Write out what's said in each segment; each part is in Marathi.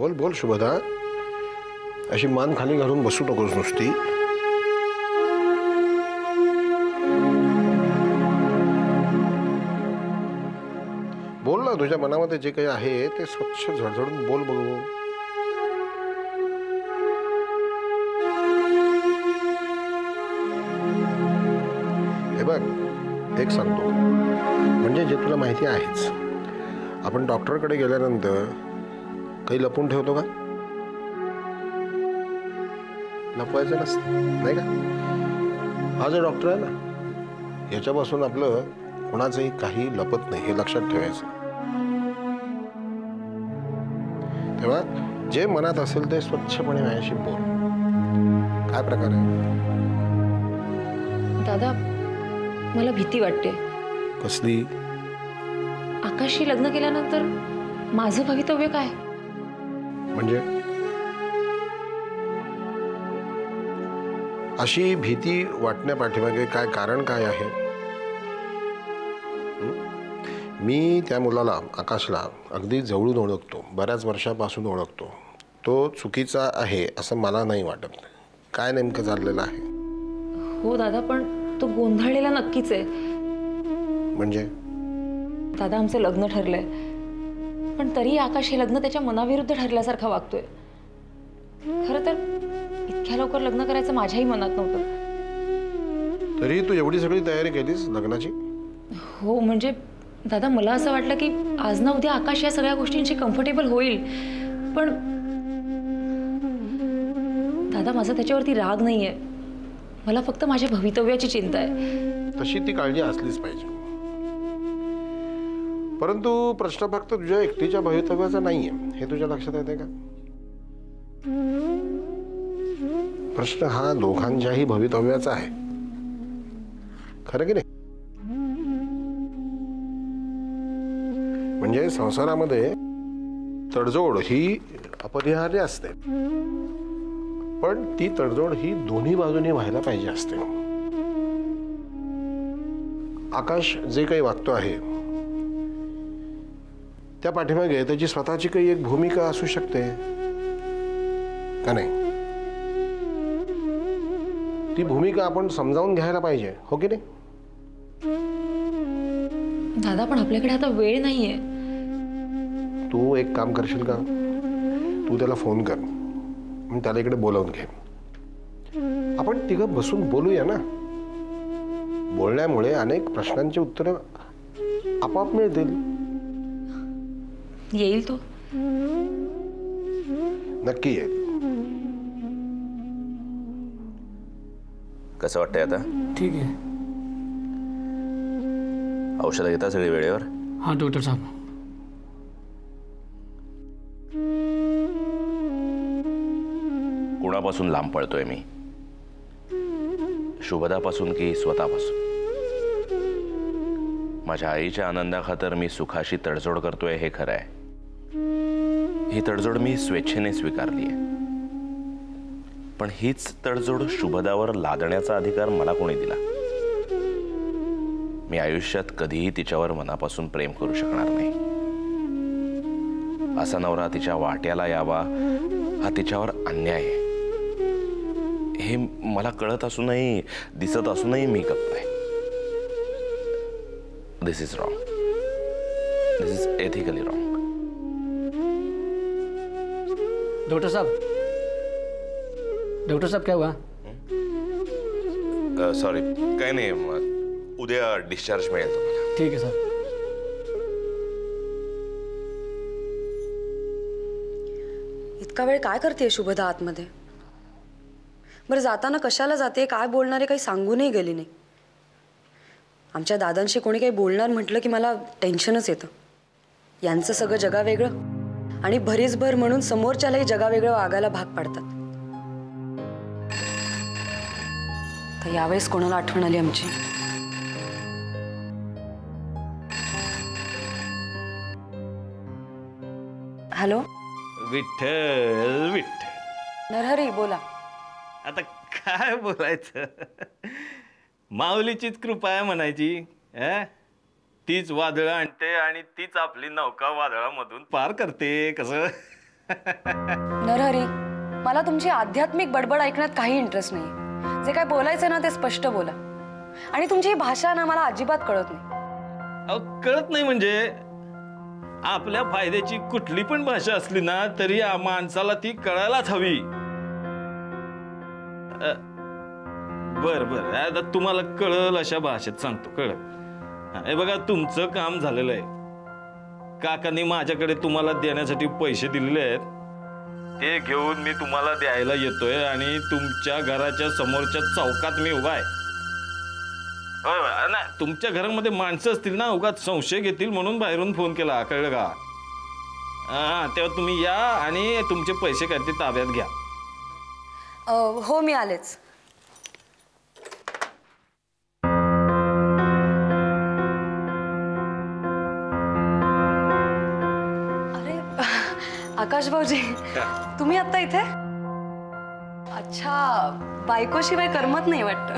बोल बोल शुभदा अशी मान खाली घालून बसू नकोस नुसती. बोल ना तुझ्या मनामध्ये जे काही आहे ते स्वच्छ झडझडून बोल बघू. हे बघ एक सांगतो. म्हणजे जे तुला माहिती आहेच. आपण डॉक्टरकडे गेल्यानंतर काही लपून ठेवतो का? लपवायचं नसतं नाही का? हा जो डॉक्टर आहे ना याच्यापासून आपलं कोणाचंही काही लपत नाही हे लक्षात ठेवायचं. तेव्हा जे मनात असेल ते स्वच्छपणे माझ्याशी बोल. काय प्रकार आहे? दादा मला भीती वाटते. कसली? आकाशशी लग्न केल्यानंतर माझं भवितव्य काय? म्हणजे? अशी भीती वाटण्यापाठीमागे काय कारण काय आहे? मी त्या मुलाला आकाशला अगदी जवळून ओळखतो. बऱ्याच वर्षापासून ओळखतो. तो चुकीचा आहे असं मला नाही वाटत. काय नेमकं चाललेलं आहे? हो दादा पण तो गोंधळलेला नक्कीच आहे. म्हणजे? दादा आमचं लग्न ठरलंय. पण तरी आकाश हे लग्न त्याच्या मनाविरुद्ध ठरल्यासारखं वागतोय. खरं तर इतक्या लवकर लग्न करायचं माझ्याही मनात नव्हतं. तरी तू एवढी सगळी तयारी केलीस लग्नाची? हो म्हणजे दादा मला असं वाटलं की आज ना उद्या आकाश या सगळ्या गोष्टींशी कम्फर्टेबल होईल. पण दादा माझा त्याच्यावरती राग नाहीये. मला फक्त माझ्या भवितव्याची चिंता आहे. तशी ती काळजी असलीच पाहिजे. परंतु प्रश्न फक्त तुझ्या एकटीच्या भवितव्याचा नाहीये. हे तुझ्या लक्षात येते का? प्रश्न हा दोघांच्याही भवितव्याचा आहे. खरं की नाही? म्हणजे संसारामध्ये तडजोड ही अपरिहार्य असते. पण ती तडजोड ही दोन्ही बाजूनी व्हायला पाहिजे असते. आकाश जे काही वागतो आहे त्या पाठीमागे त्याची स्वतःची काही एक भूमिका असू शकते. का नाही? ती भूमिका आपण समजावून घ्यायला पाहिजे हो की नाही? दादा पण आपल्याकडे आता वेळ नाहीये. तू एक काम करशील का? तू त्याला फोन कर. मी त्याला इकडे बोलावून घे आपण तिघं बसून बोलूया ना? बोलण्यामुळे अनेक प्रश्नांची उत्तरं आपोआप मिळतील. येईल तो? नक्की येईल. कसं वाटतंय आता? ठीक आहे. औषधं घेता सगळी वेळेवर? हाँ डॉक्टर साहब. कुणापासून लांब पळतोय मी? शुभदापासून की स्वतःपासून? माझ्या आईच्या आनंदाखातर मी सुखाशी तडजोड करतोय हे खरं आहे. ही तडजोड मी स्वेच्छेने स्वीकारली आहे. पण हीच तडजोड शुभदावर लादण्याचा अधिकार मला कोणी दिला? मी आयुष्यात कधीही तिच्यावर मनापासून प्रेम करू शकणार नाही. असा नवरा तिच्या वाट्याला यावा हा तिच्यावर अन्याय आहे. हे मला कळत असूनही दिसत असूनही मी गप्प आहे. This is wrong this is ethically wrong doctor Saheb doctor साहब क्या हुआ? सॉरी काही नाही मग उद्या डिस्चार्ज मिळेल तुम्हाला. ठीक है सर. इतका वेळ काय करते शुभदा आतमध्ये? बरं जाताना कशाला जाते काय बोलणारे काही सांगूनही गेली नाही. आमच्या दादांशी कोणी काही बोलणार म्हटलं की मला टेन्शनच येतं. यांचं सगळं जगावेगळं आणि भरीसभर म्हणून समोरच्यालाही जगावेगळं वागायला भाग पाडतात. तर यावेळेस कोणाला आठवण आली आमची? हॅलो? विठ्ठल विठ्ठल. नरहरी बोला. आता काय बोलायचं? माऊलीचीच कृपा आहे म्हणायची? तीच वादळं आणते आणि तीच आपली नौका वादळामधून पार करते. कसं? नरहरी मला तुमची आध्यात्मिक बडबड ऐकण्यात काही इंटरेस्ट नाही जे काय बोलायचं ना ते स्पष्ट बोला. आणि तुमची भाषा ना मला अजिबात कळत नाही. कळत नाही म्हणजे आपल्या फायद्याची कुठली पण भाषा असली ना तरी माणसाला ती कळायलाच हवी. बर बर. आता तुम्हाला कळल अशा भाषेत सांगतो कळल. हे बघा तुमचं काम झालेलं आहे. काकांनी माझ्याकडे तुम्हाला देण्यासाठी पैसे दिलेले आहेत. ते घेऊन मी तुम्हाला द्यायला येतोय आणि तुमच्या घराच्या समोरच्या चौकात मी उभा आहे. होय ना तुमच्या घरामध्ये माणसं असतील ना उगाच संशय घेतील म्हणून बाहेरून फोन केला कळलं का? हा तेव्हा तुम्ही या आणि तुमचे पैसे काय ते ताब्यात घ्या. हो मी आलेच. आकाश भाऊजी तुम्ही आता इथे? अच्छा बायकोशिवाय करमत नाही वाटतं.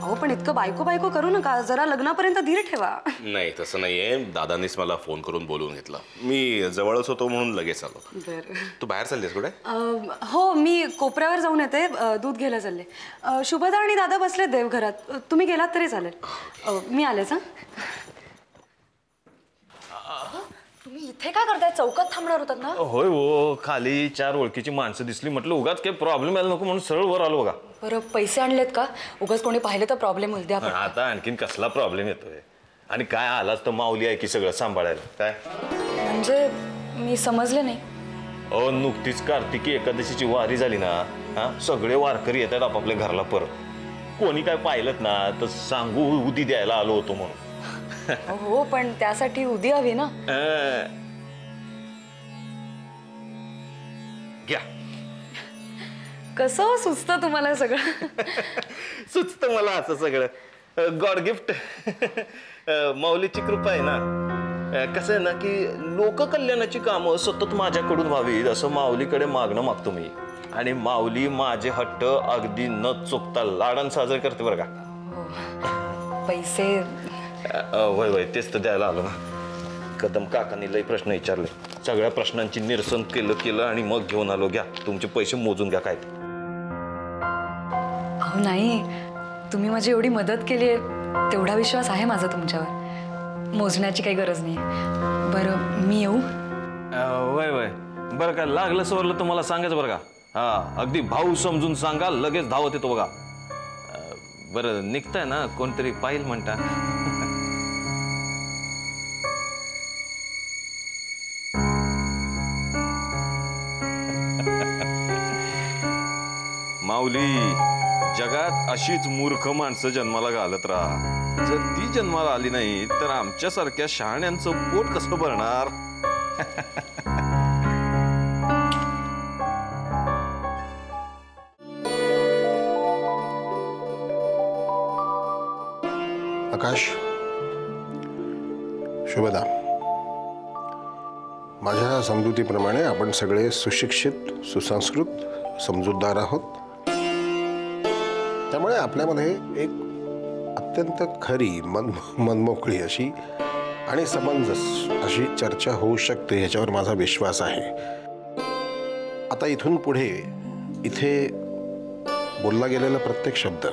अहो पण इतकं बायको बायको करू नका. जरा लग्नापर्यंत धीर ठेवा. नाही तसं नाहीये. दादानीच मला फोन करून बोलवून घेतलं. मी जवळच होतो म्हणून लगेच आलो. बरं. तू बाहेर चाललीस कुठे? अं, हो मी कोपऱ्यावर जाऊन येते. दूध घ्यायला चालले. शुभदा आणि दादा बसले देवघरात. तुम्ही गेलात तरी चालेल. मी आलेच हा. तुम्ही इथे काय करताय? चौकात थांबणार होतात ना? होय हो खाली चार ओळखीची माणसं दिसली. म्हटलं उगाच काही प्रॉब्लेम यायला नको म्हणून सरळ वर आलो बघा. बरं पैसे आणलेत का? उगाच कोणी पाहिलं तर प्रॉब्लेम होईल द्या पण. आता आणखीन कसला प्रॉब्लेम येतोय? आणि काय आलाच तर माऊली आहे की सगळं सांभाळायला? काय? म्हणजे मी समजले नाही. अहो नुकतीच कार्तिकी एकादशीची वारी झाली ना हा? सगळे वारकरी येतात आपापल्या घराला परत. कोणी काय पाहिलं ना तर सांगू उदी द्यायला आलो होतो म्हणून. हो पण त्यासाठी उदी हवी ना. घ्या. कसं सुचतं तुम्हाला हे सगळं? सुचत मला असं सगळं. God gift. माऊलीची कृपा आहे ना. कसं आहे ना की लोककल्याणाची कामं सतत माझ्याकडून व्हावीत असं माऊलीकडे मागणं मागतो मी. आणि माऊली माझे हट्ट अगदी न चुकता लाडन साजरे करते बरं का. पैसे अं, वय वय तेच तर द्यायला आलो ना. कदम काकांनी लई प्रश्न विचारले. सगळ्या प्रश्नांची निरसन केलं केलं आणि मग घेऊन आलो. घ्या तुमचे पैसे मोजून घ्या काय ते. अहो नाही. तुम्ही माझी एवढी मदत केली आहे तेवढा विश्वास आहे माझा तुमच्यावर. मोजण्याची काही गरज नाही. बरं मी येऊ? अं, वय वय बरं का लागलं सवरलं तुम्हाला सांगायचं बरं का? हा अगदी भाऊ समजून सांगा लगेच धावत येतो बघा. बरं निघताय ना कोणतरी पाहिल म्हणता. माऊली जगात अशीच मूर्ख माणसं जन्माला घालत राहा. जर ती जन्माला आली नाही तर आमच्यासारख्या शहाण्यांचं पोट कसं भरणार? आकाश शुभदा. माझ्या समजुतीप्रमाणे आपण सगळे सुशिक्षित सुसंस्कृत समजूतदार आहोत. त्यामुळे आपल्यामध्ये एक अत्यंत खरी मन मनमोकळी अशी आणि समंजस अशी चर्चा होऊ शकते ह्याच्यावर माझा विश्वास आहे. आता इथून पुढे इथे बोलला गेलेला प्रत्येक शब्द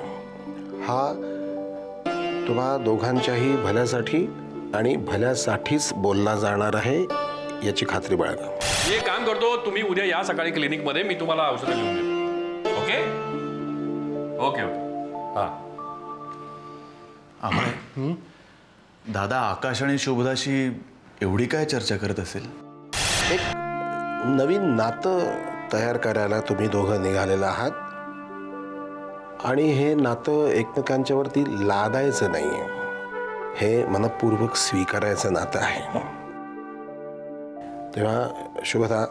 हा तुम्हा दोघांच्याही भल्यासाठी आणि भल्यासाठीच बोलला जाणार आहे याची खात्री बाळगा. मी एक काम करतो तुम्ही उद्या या सकाळी क्लिनिकमध्ये मी तुम्हाला औषधं लिहून देतो. ओके? Okay okay. हां. अमय दादा आकाश आणि शोभदाशी एवढी काय चर्चा करत असेल? एक नवीन नातं तयार करायला तुम्ही दोघं निघालेला आहात. आणि हे नातं एकमेकांच्यावरती लादायचं नाही हे मनपूर्वक स्वीकारायचं नातं आहे. तेव्हा शुभदा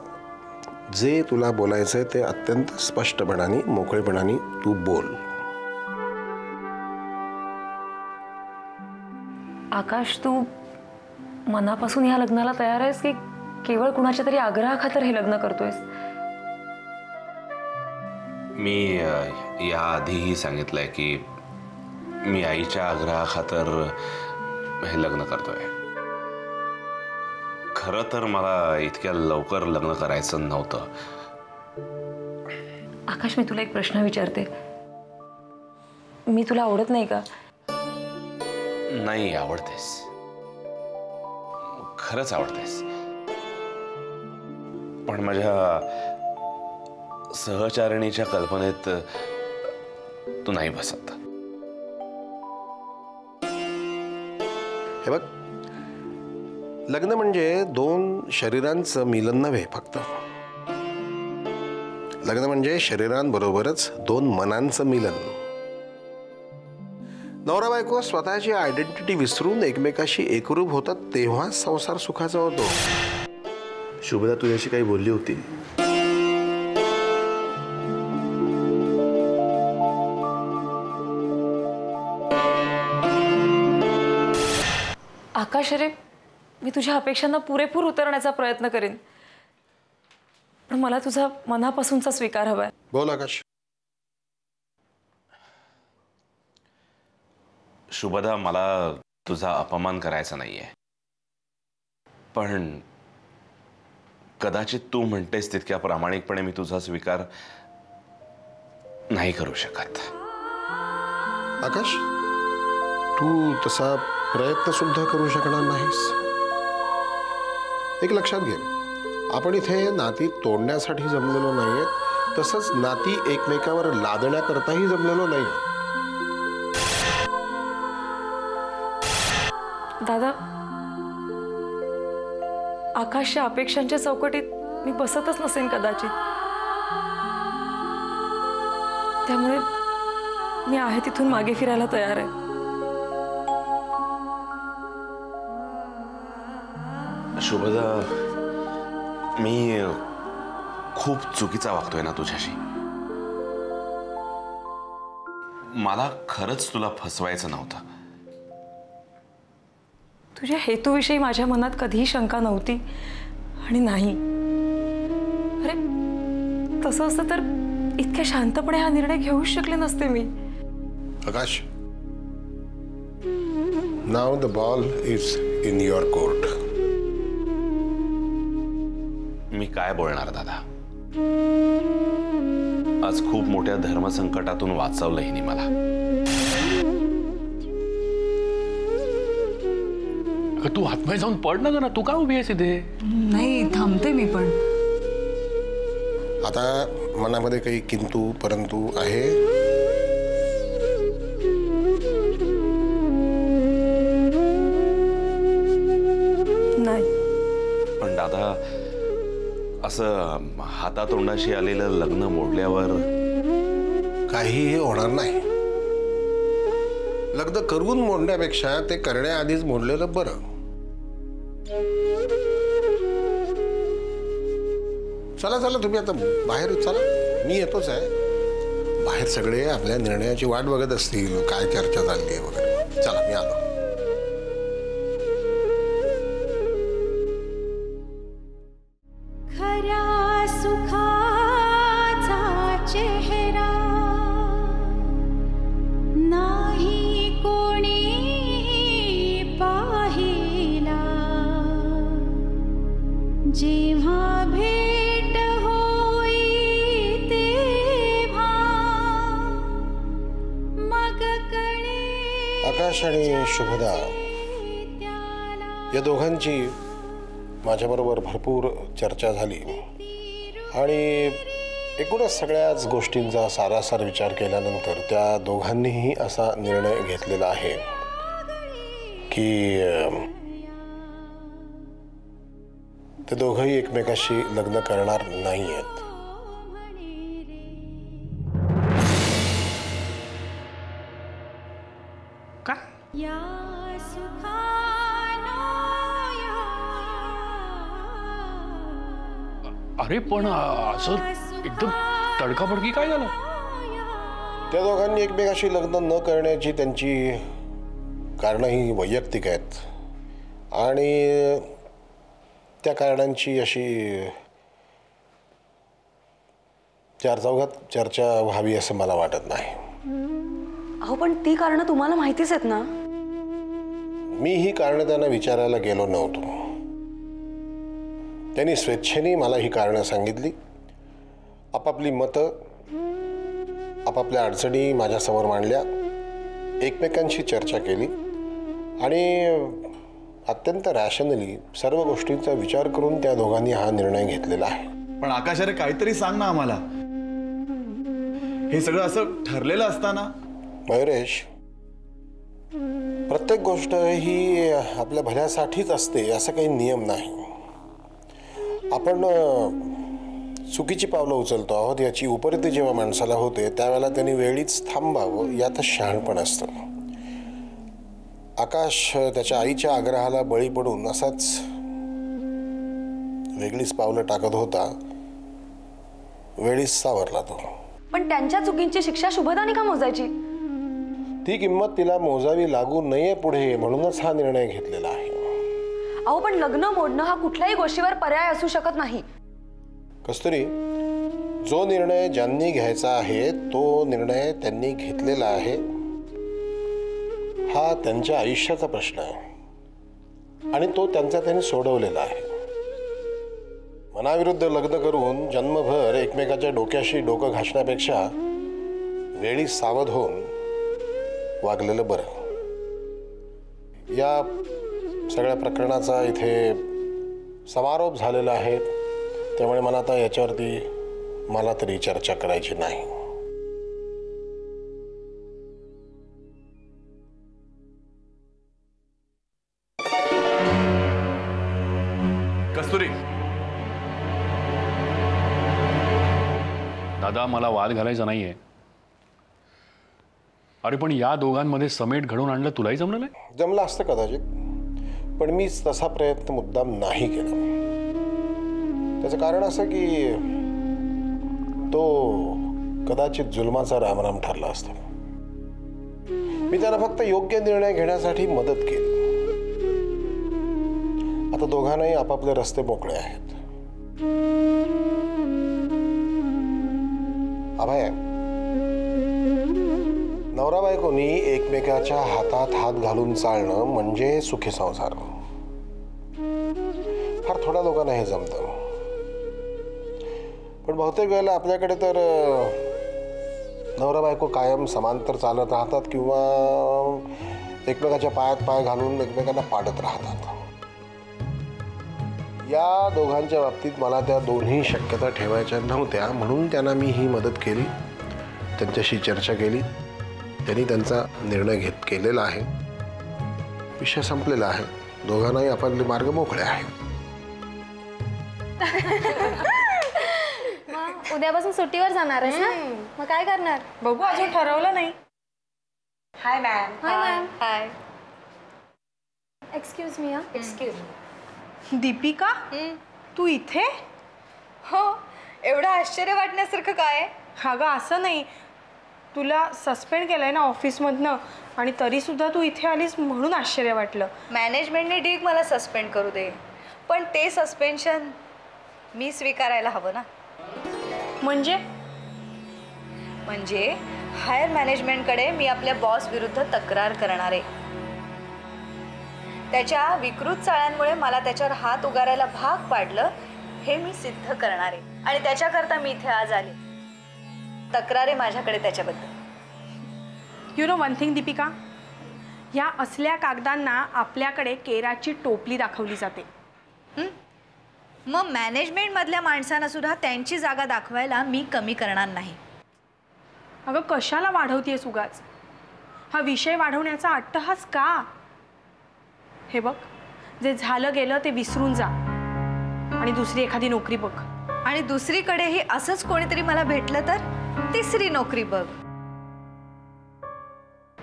जे तुला बोलायचं ते अत्यंत स्पष्टपणाने मोकळेपणाने तू बोल. आकाश तू मनापासून ह्या लग्नाला तयार आहेस की केवळ कुणाच्या तरी आग्रहाखातर हे लग्न करतोयस? मी अ, याआधीही सांगितलंय की मी आईच्या आग्रहाखातर हे लग्न करतोय. खरं तर मला इतक्या लवकर लग्न करायचं नव्हतं. आकाश मी तुला एक प्रश्न विचारते. मी तुला आवडत नाही का? नाही आवडतेस. खरंच आवडतेस. पण माझ्या सहचारिणीच्या कल्पनेत तू नाही बसत. हे बघ लग्न म्हणजे दोन शरीरांचं मिलन नव्हे फक्त. लग्न म्हणजे शरीरांबरोबरच दोन मनांचं मिलन. नवरा बायको स्वतःची आयडेंटिटी विसरून एकमेकाशी एकरूप होतात तेव्हा संसार सुखाचा होतो. शुभदा तुझ्याशी काही बोलली होती. आकाश अरे मी तुझ्या अपेक्षांना पुरेपूर उतरण्याचा प्रयत्न करेन. पण मला तुझा मनापासूनचा स्वीकार हवाय. बोल आकाश. शुभदा मला तुझा अपमान करायचा नाहीये. पण कदाचित तू म्हणतेस तितक्या प्रामाणिकपणे मी तुझा स्वीकार नाही करू शकत. आकाश तू तसा प्रयत्न सुद्धा करू शकणार नाहीस. एक लक्षात घे. आपण इथे नाती तोडण्यासाठी जमलेलो नाहीये. तसंच नाती एकमेकावर लादण्याकरताही जमलेलो नाही दादा आकाशच्या अपेक्षांच्या चौकटीत मी बसतच नसेन कदाचित. त्यामुळे मी आहे तिथून मागे फिरायला तयार आहे. शुभदा मी खूप चुकीचा वागतोय ना तुझ्याशी. मला खरंच तुला फसवायचं नव्हतं. तुझ्या हेतूविषयी माझ्या मनात कधीही शंका नव्हती आणि नाही. अरे तसं असतं तर इतक्या शांतपणे हा निर्णय घेऊच शकले नसते मी. आकाश नाव the ball is in your court काय बोलणार दादा? आज खूप मोठ्या धर्मसंकटातून वाचवलं हिने मला. अगं तू हातपाय जाऊन पड ना गं ना तू का उभी आहेस इथे? नाही थांबते मी पण. आता मनामध्ये काही किंतु परंतु आहे? नाही. पण दादा असं हातातोंडाशी आलेलं लग्न मोडल्यावर? काहीही होणार नाही. लग्न करून मोडण्यापेक्षा ते करण्याआधीच मोडलेलं बरं. चला चला तुम्ही आता बाहेर चला. मी येतोच आहे. बाहेर सगळे आपल्या निर्णयाची वाट बघत असतील काय चर्चा चालली आहे वगैरे. चला मी आलो. कळे आकाश आणि शुभदा. या दोघांची माझ्याबरोबर भरपूर चर्चा झाली. आणि एकूणच सगळ्याच गोष्टींचा सारासार विचार केल्यानंतर त्या दोघांनीही असा निर्णय घेतलेला आहे की ते दोघंही एकमेकाशी लग्न करणार नाही आहेत पण असं एकदम तडकाफडकी काय झालं? त्या दोघांनी एकमेकाशी लग्न न करण्याची त्यांची कारणं ही वैयक्तिक आहेत. आणि त्या कारणांची अशी चार चौघात चर्चा व्हावी असं मला वाटत नाही. अहो पण ती कारणं तुम्हाला माहितीच आहेत ना? मी ही कारणं त्यांना विचारायला गेलो नव्हतो. त्यांनी स्वेच्छेने मला ही कारणं सांगितली. आपापली मतं आपापल्या अडचणी माझ्यासमोर मांडल्या. एकमेकांशी चर्चा केली आणि अत्यंत रॅशनली सर्व गोष्टींचा विचार करून त्या दोघांनी हा निर्णय घेतलेला आहे. पण आकाश अरे काहीतरी सांग ना आम्हाला. हे सगळं असं ठरलेलं असताना? मयुरेश प्रत्येक गोष्ट ही आपल्या भल्यासाठीच असते असं काही नियम नाही. आपण चुकीची पावलं उचलतो आहोत याची उपरती जेव्हा माणसाला होते त्यावेळेला त्यांनी वेळीच थांबावं यातच शहाणपण असतं. आकाश त्याच्या आईच्या आग्रहाला बळी पडून असाच वेगळीच पावलं टाकत होता वेळीच सावरला तो. पण त्यांच्या चुकींची शिक्षा शुभदानी का मोजायची? ती किंमत तिला मोजावी लागू नये पुढे म्हणूनच हा निर्णय घेतलेला अहो पण लग्न मोडणं हा कुठल्याही गोष्टीवर पर्याय असू शकत नाही. कस्तुरी जो निर्णय ज्यांनी घ्यायचा आहे तो निर्णय त्यांनी घेतलेला आहे. हा त्यांच्या आयुष्याचा प्रश्न आहे. आणि तो त्यांचा त्यांनी सोडवलेला आहे. मनाविरुद्ध लग्न करून जन्मभर एकमेकाच्या डोक्याशी डोकं घासण्यापेक्षा वेळी सावध होऊन वागलेलं बरं. या सगळ्या प्रकरणाचा इथे समारोप झालेला आहे. त्यामुळे मला आता याच्यावरती मला तरी चर्चा करायची नाही. कस्तुरी. दादा मला वाद घालायचा नाहीये. अरे पण या दोघांमध्ये समेट घडवून आणलं तुलाही जमलं नाही? जमलं असतं कदाचित. पण मीच तसा प्रयत्न मुद्दाम नाही केला. त्याचं कारण असं की तो कदाचित जुलमाचा रामराम ठरला असतो. मी त्यांना फक्त योग्य निर्णय घेण्यासाठी मदत केली. आता दोघांनाही आपापले रस्ते मोकळे आहेत. अभय नवरा बायकोनी एकमेकाच्या हातात हात घालून चालणं म्हणजे सुखी संसार. फार थोड्या लोकांना हे जमतं. पण बहुतेक वेळेला आपल्याकडे तर नवरा बायको कायम समांतर चालत राहतात किंवा एकमेकाच्या पायात पाय घालून एकमेकांना पाडत राहतात. या दोघांच्या बाबतीत मला त्या दोन्ही शक्यता ठेवायच्या नव्हत्या म्हणून त्यांना मी ही मदत केली. त्यांच्याशी चर्चा केली. त्यांनी त्यांचा निर्णय घेत केलेला आहे. विषय संपलेला आहे. दोघांनाही आपले मार्ग मोकळे आहेत. उद्यापासून सुट्टीवर जाणार आहेस ना? मग काय करणार? बघू अजून ठरवलं नाही. Hi ma'am hi ma'am hi excuse me excuse Deepika? तू इथे? हो. एवढं आश्चर्य वाटण्यासारखं काय आहे? अगं असं नाही. तुला सस्पेंड केलंय ना ऑफिसमधनं आणि तरी सुद्धा तू इथे आलीस म्हणून आश्चर्य वाटलं. मॅनेजमेंटने ठीक मला सस्पेंड करू दे. पण ते सस्पेन्शन मी स्वीकारायला हवं ना. म्हणजे? म्हणजे हायर मॅनेजमेंटकडे मी आपल्या बॉस विरुद्ध तक्रार करणार. आहे त्याच्या विकृत चाळ्यांमुळे मला त्याच्यावर हात उगारायला भाग पाडलं हे मी सिद्ध करणार. आहे आणि त्याच्याकरता मी इथे आज आले. तक्रार आहे माझ्याकडे त्याच्याबद्दल. You know one thing Deepika ह्या असल्या कागदांना आपल्याकडे केराची टोपली दाखवली जाते. मग मॅनेजमेंटमधल्या माणसांना सुद्धा त्यांची जागा दाखवायला मी कमी करणार नाही. अगं कशाला वाढवतीयस उगाच? हा विषय वाढवण्याचा अट्टहास का? हे बघ जे झालं गेलं ते विसरून जा. आणि दुसरी एखादी नोकरी बघ. आणि दुसरीकडेही असंच कोणीतरी मला भेटलं तर? तिसरी नोकरी बघ.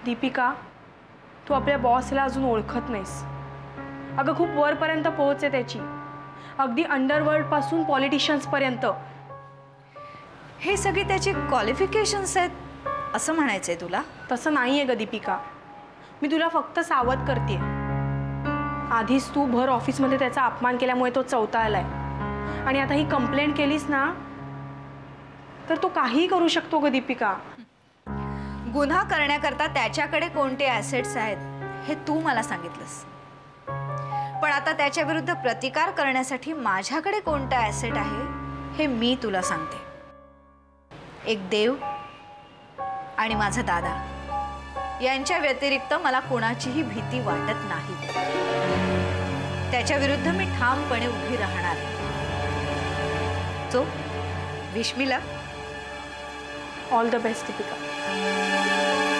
दीपिका तू आपल्या बॉसला अजून ओळखत नाहीस. अगं खूप वरपर्यंत पोहोच त्याची. अगदी अंडरवर्ल्डपासून पॉलिटिशियन्सपर्यंत हे सगळे त्याचे क्वालिफिकेशन्स आहेत असं म्हणायचंय तुला? तसं नाही आहे ग दीपिका. मी तुला फक्त सावध करते आधीच तू भर ऑफिसमध्ये त्याचा अपमान केल्यामुळे तो चौताळलाय. आणि आता ही कंप्लेंट केलीस ना तर तो काहीही करू शकतो ग दीपिका. गुन्हा करण्याकरता त्याच्याकडे कोणते ॲसेट्स आहेत हे तू मला सांगितलंस. पण आता त्याच्या विरुद्ध प्रतिकार करण्यासाठी माझ्याकडे कोणता ॲसेट आहे हे मी तुला सांगते. एक देव आणि माझा दादा. यांच्या व्यतिरिक्त मला कोणाचीही भीती वाटत नाही. त्याच्या विरुद्ध मी ठामपणे उभी राहणार तो विश्मीला. All the best Deepika